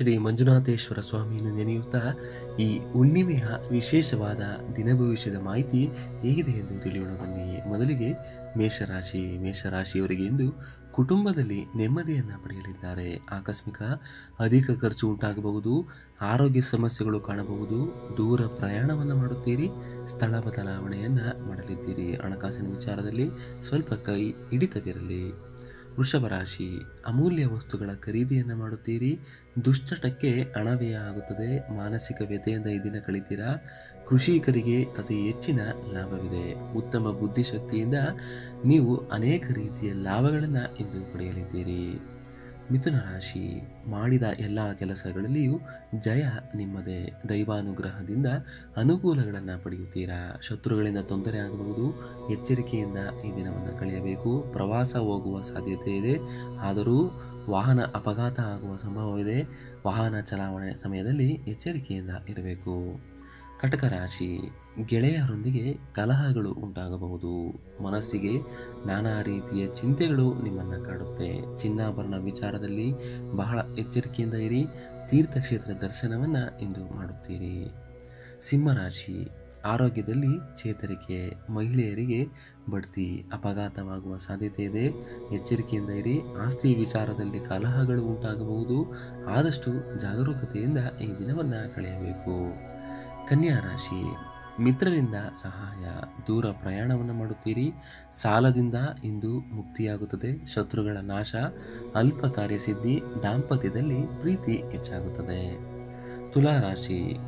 ಶ್ರೀ ಮಂಜುನಾಥೇಶ್ವರ ಸ್ವಾಮಿಯನ್ನು ನೆನೆಯುತ್ತಾ ಈ ಹುಣ್ಣಿಮೆಯ ವಿಶೇಷವಾದ ದಿನ ಭವಿಷ್ಯದ ಮಾಹಿತಿ ಹೇಗಿದೆ ಎಂದು ತಿಳಿಯೋಣ ಬನ್ನಿ. ಮೊದಲಿಗೆ ಮೇಷರಾಶಿ, ಮೇಷರಾಶಿಯವರಿಗೆ ಇಂದು ಕುಟುಂಬದಲ್ಲಿ ನೆಮ್ಮದಿಯನ್ನು ಪಡೆಯಲಿದ್ದಾರೆ. ಆಕಸ್ಮಿಕ ಅಧಿಕ ಖರ್ಚು ಉಂಟಾಗಬಹುದು, ಆರೋಗ್ಯ ಸಮಸ್ಯೆಗಳು ಕಾಣಬಹುದು, ದೂರ ಪ್ರಯಾಣವನ್ನು ಮಾಡುತ್ತೀರಿ, ಸ್ಥಳ ಬದಲಾವಣೆಯನ್ನು ಮಾಡಲಿದ್ದೀರಿ. ಹಣಕಾಸಿನ ವಿಚಾರದಲ್ಲಿ ಸ್ವಲ್ಪ ಕೈ ಹಿಡಿತವಿರಲಿ. ವೃಷಭ ರಾಶಿ ಅಮೂಲ್ಯ ವಸ್ತುಗಳ ಖರೀದಿಯನ್ನು ಮಾಡುತ್ತೀರಿ. ದುಶ್ಚಟಕ್ಕೆ ಹಣವ್ಯಯ ಆಗುತ್ತದೆ. ಮಾನಸಿಕ ವ್ಯಥೆಯಿಂದ ಈ ದಿನ ಕಳಿತೀರಾ? ಕೃಷಿಕರಿಗೆ ಅತಿ ಹೆಚ್ಚಿನ ಲಾಭವಿದೆ. ಉತ್ತಮ ಬುದ್ಧಿಶಕ್ತಿಯಿಂದ ನೀವು ಅನೇಕ ರೀತಿಯ ಲಾಭಗಳನ್ನು ಇಂದು ಪಡೆಯಲಿದ್ದೀರಿ. ಮಿಥುನ ರಾಶಿ ಮಾಡಿದ ಎಲ್ಲ ಕೆಲಸಗಳಲ್ಲಿಯೂ ಜಯ ನಿಮ್ಮದೇ. ದೈವಾನುಗ್ರಹದಿಂದ ಅನುಕೂಲಗಳನ್ನು ಪಡೆಯುತ್ತೀರಾ? ಶತ್ರುಗಳಿಂದ ತೊಂದರೆ ಆಗಬಹುದು. ಎಚ್ಚರಿಕೆಯಿಂದ ಈ ದಿನವನ್ನು ಕಳೆಯಬೇಕು. ಪ್ರವಾಸ ಹೋಗುವ ಸಾಧ್ಯತೆ ಇದೆ. ಆದರೂ ವಾಹನ ಅಪಘಾತ ಆಗುವ ಸಂಭವವಿದೆ. ವಾಹನ ಚಲಾವಣೆ ಸಮಯದಲ್ಲಿ ಎಚ್ಚರಿಕೆಯಿಂದ ಇರಬೇಕು. ಕಟಕ ರಾಶಿ ಗೆಳೆಯರೊಂದಿಗೆ ಕಲಹಗಳು ಉಂಟಾಗಬಹುದು. ಮನಸ್ಸಿಗೆ ನಾನಾ ರೀತಿಯ ಚಿಂತೆಗಳು ನಿಮ್ಮನ್ನು ಕಾಡುತ್ತೆ. ಚಿನ್ನಾಭರಣ ವಿಚಾರದಲ್ಲಿ ಬಹಳ ಎಚ್ಚರಿಕೆಯಿಂದ ಇರಿ. ತೀರ್ಥಕ್ಷೇತ್ರ ದರ್ಶನವನ್ನು ಇಂದು ಮಾಡುತ್ತೀರಿ. ಸಿಂಹರಾಶಿ ಆರೋಗ್ಯದಲ್ಲಿ ಚೇತರಿಕೆ, ಮಹಿಳೆಯರಿಗೆ ಬಡ್ತಿ ಅಪಘಾತವಾಗುವ ಸಾಧ್ಯತೆ ಇದೆ. ಎಚ್ಚರಿಕೆಯಿಂದ ಇರಿ. ಆಸ್ತಿ ವಿಚಾರದಲ್ಲಿ ಕಲಹಗಳು ಉಂಟಾಗಬಹುದು. ಆದಷ್ಟು ಜಾಗರೂಕತೆಯಿಂದ ಈ ದಿನವನ್ನು ಕಳೆಯಬೇಕು. ಕನ್ಯಾ ರಾಶಿ, ಮಿತ್ರರಿಂದ ಸಹಾಯ, ದೂರ ಪ್ರಯಾಣವನ್ನು ಮಾಡುತ್ತೀರಿ. ಸಾಲದಿಂದ ಇಂದು ಮುಕ್ತಿಯಾಗುತ್ತದೆ. ಶತ್ರುಗಳ ನಾಶ, ಅಲ್ಪ ಕಾರ್ಯಸಿದ್ಧಿ, ದಾಂಪತ್ಯದಲ್ಲಿ ಪ್ರೀತಿ ಹೆಚ್ಚಾಗುತ್ತದೆ. ತುಲಾ ರಾಶಿ,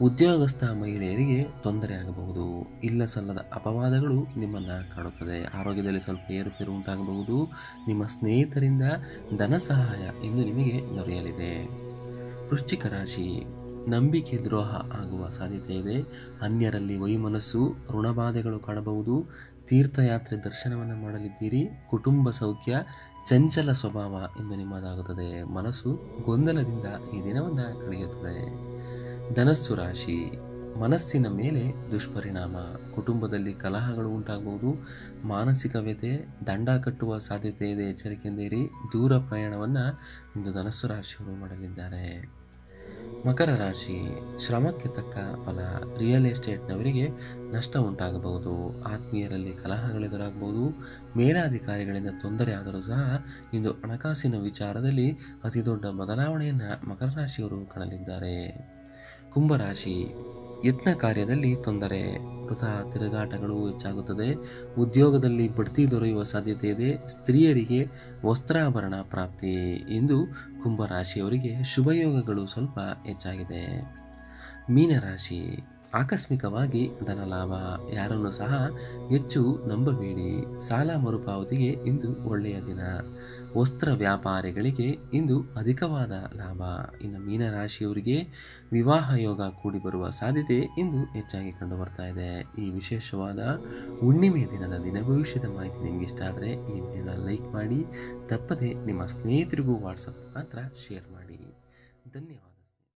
ಉದ್ಯೋಗಸ್ಥ ಮಹಿಳೆಯರಿಗೆ ತೊಂದರೆ ಆಗಬಹುದು. ಇಲ್ಲ ಸಲ್ಲದ ಅಪವಾದಗಳು ನಿಮ್ಮನ್ನು ಕಾಡುತ್ತದೆ. ಆರೋಗ್ಯದಲ್ಲಿ ಸ್ವಲ್ಪ ಏರುಪೇರು ಉಂಟಾಗಬಹುದು. ನಿಮ್ಮ ಸ್ನೇಹಿತರಿಂದ ಧನ ಸಹಾಯ ಇಂದು ನಿಮಗೆ ದೊರೆಯಲಿದೆ. ವೃಶ್ಚಿಕ ರಾಶಿ ನಂಬಿಕೆ ದ್ರೋಹ ಆಗುವ ಸಾಧ್ಯತೆ ಇದೆ. ಅನ್ಯರಲ್ಲಿ ವೈಮನಸ್ಸು, ಋಣಬಾಧೆಗಳು ಕಾಣಬಹುದು. ತೀರ್ಥಯಾತ್ರೆ ದರ್ಶನವನ್ನು ಮಾಡಲಿದ್ದೀರಿ. ಕುಟುಂಬ ಸೌಖ್ಯ, ಚಂಚಲ ಸ್ವಭಾವ ಎಂದು ನಿಮ್ಮದಾಗುತ್ತದೆ. ಮನಸ್ಸು ಗೊಂದಲದಿಂದ ಈ ದಿನವನ್ನು ಕಳೆಯುತ್ತದೆ. ಧನಸ್ಸು ರಾಶಿ. ಮನಸ್ಸಿನ ಮೇಲೆ ದುಷ್ಪರಿಣಾಮ. ಕುಟುಂಬದಲ್ಲಿ ಕಲಹಗಳು ಉಂಟಾಗುವುದು ಮಾನಸಿಕ ವ್ಯತೆ ದಂಡ ಕಟ್ಟುವ ಸಾಧ್ಯತೆ ಇದೆ. ಎಚ್ಚರಿಕೆಯಿಂದಿರಿ. ದೂರ ಪ್ರಯಾಣವನ್ನು ಇಂದು ಧನಸ್ಸು ರಾಶಿಯವರು ಮಾಡಲಿದ್ದಾರೆ. ಮಕರ ರಾಶಿ ಶ್ರಮಕ್ಕೆ ತಕ್ಕ ಫಲ ರಿಯಲ್ ಎಸ್ಟೇಟ್ನವರಿಗೆ ನಷ್ಟ ಉಂಟಾಗಬಹುದು. ಆತ್ಮೀಯರಲ್ಲಿ ಕಲಹಗಳೆದುರಾಗಬಹುದು ಮೇಲಾಧಿಕಾರಿಗಳಿಂದ ತೊಂದರೆ ಆದರೂ ಸಹ ಇಂದು ಹಣಕಾಸಿನ ವಿಚಾರದಲ್ಲಿ ಅತಿ ದೊಡ್ಡ ಬದಲಾವಣೆಯನ್ನು ಮಕರ ರಾಶಿಯವರು ಕಾಣಲಿದ್ದಾರೆ. ಕುಂಭರಾಶಿ ಯತ್ನ ಕಾರ್ಯದಲ್ಲಿ ತೊಂದರೆ, ವೃಥ ತಿರುಗಾಟಗಳು ಹೆಚ್ಚಾಗುತ್ತದೆ. ಉದ್ಯೋಗದಲ್ಲಿ ಬಡ್ತಿ ದೊರೆಯುವ ಸಾಧ್ಯತೆ ಇದೆ. ಸ್ತ್ರೀಯರಿಗೆ ವಸ್ತ್ರಾಭರಣ ಪ್ರಾಪ್ತಿ ಎಂದು ಕುಂಭರಾಶಿಯವರಿಗೆ ಶುಭಯೋಗಗಳು ಸ್ವಲ್ಪ ಹೆಚ್ಚಾಗಿದೆ. ಮೀನರಾಶಿ. ಆಕಸ್ಮಿಕವಾಗಿ ಧನಲಾಭ ಯಾರನ್ನು ಸಹ ಹೆಚ್ಚು ನಂಬಬೇಡಿ. ಸಾಲ ಮರುಪಾವತಿಗೆ ಇಂದು ಒಳ್ಳೆಯ ದಿನ. ವಸ್ತ್ರ ವ್ಯಾಪಾರಿಗಳಿಗೆ ಇಂದು ಅಧಿಕವಾದ ಲಾಭ. ಇನ್ನು ಮೀನರಾಶಿಯವರಿಗೆ ವಿವಾಹ ಯೋಗ ಕೂಡಿ ಬರುವ ಸಾಧ್ಯತೆ ಇಂದು ಹೆಚ್ಚಾಗಿ ಕಂಡು ಬರ್ತಾ ಇದೆ. ಈ ವಿಶೇಷವಾದ ಹುಣ್ಣಿಮೆ ದಿನದ ದಿನ ಭವಿಷ್ಯದ ಮಾಹಿತಿ ನಿಮಗೆ ಇಷ್ಟ ಆದರೆ ಈ ವಿಡಿಯೋನ ಲೈಕ್ ಮಾಡಿ, ತಪ್ಪದೆ ನಿಮ್ಮ ಸ್ನೇಹಿತರಿಗೂ ವಾಟ್ಸಪ್ ಮಾತ್ರ ಶೇರ್ ಮಾಡಿ. ಧನ್ಯವಾದ.